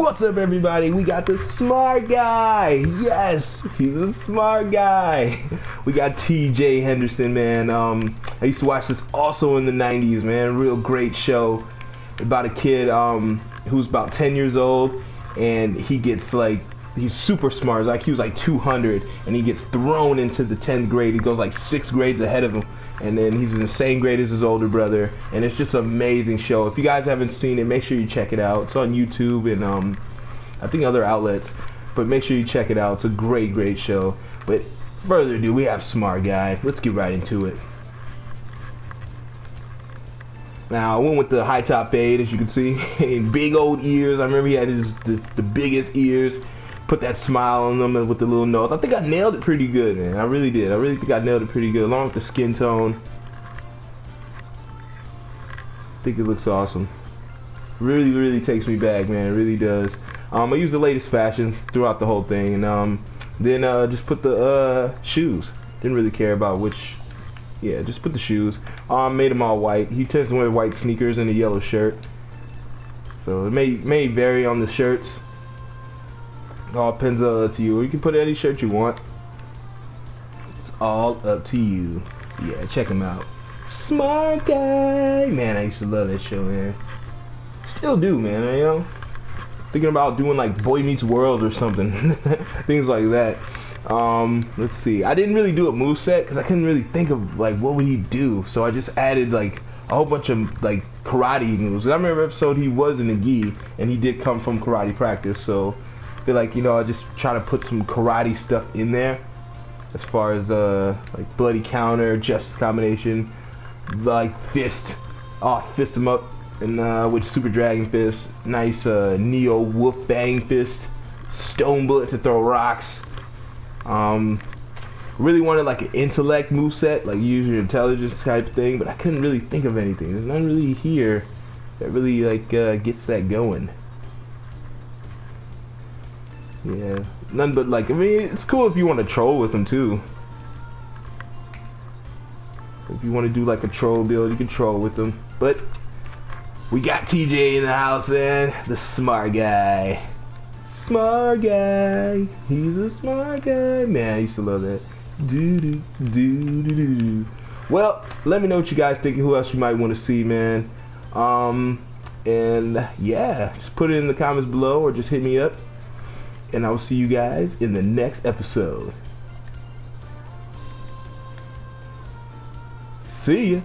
What's up, everybody? We got the smart guy. Yes, he's a smart guy. We got T.J. Henderson, man. Um, I used to watch this also in the '90s, man. Real great show about a kid um who's about 10 years old, and he gets like he's super smart. Like he was like 200, and he gets thrown into the 10th grade. He goes like six grades ahead of him, and then he's in the same grade as his older brother. And it's just an amazing show. If you guys haven't seen it, make sure you check it out. It's on YouTube and um, I think other outlets. But make sure you check it out. It's a great, great show. But further ado, we have Smart Guy. Let's get right into it. Now I went with the high top fade, as you can see, big old ears. I remember he had his, his the biggest ears put that smile on them with the little nose. I think I nailed it pretty good, man. I really did. I really think I nailed it pretty good, along with the skin tone. I think it looks awesome. Really, really takes me back, man. It really does. Um, I use the latest fashions throughout the whole thing, and um, then uh, just put the uh, shoes. Didn't really care about which. Yeah, just put the shoes. Um, made them all white. He tends to wear white sneakers and a yellow shirt. So it may may vary on the shirts all depends to you. You can put any shirt you want. It's all up to you. Yeah, check him out. Smart guy. Man, I used to love that show, man. Still do, man. You know, thinking about doing like Boy Meets World or something, things like that. Um, let's see. I didn't really do a move set because I couldn't really think of like what would he do. So I just added like a whole bunch of like karate moves. I remember episode he was in a gi and he did come from karate practice, so feel like you know I just try to put some karate stuff in there as far as uh like bloody counter, justice combination, like fist, oh fist him up, and uh, with super dragon fist, nice uh, neo wolf fang fist, stone bullet to throw rocks. Um, really wanted like an intellect move set, like use your intelligence type thing, but I couldn't really think of anything. There's none really here that really like uh, gets that going. Yeah, none but like I mean, it's cool if you want to troll with them too. If you want to do like a troll build, you can troll with them. But we got TJ in the house, and the smart guy. Smart guy. He's a smart guy. Man, I used to love that. Do do do do do. Well, let me know what you guys think. Who else you might want to see, man. Um, and yeah, just put it in the comments below or just hit me up and I will see you guys in the next episode. See ya.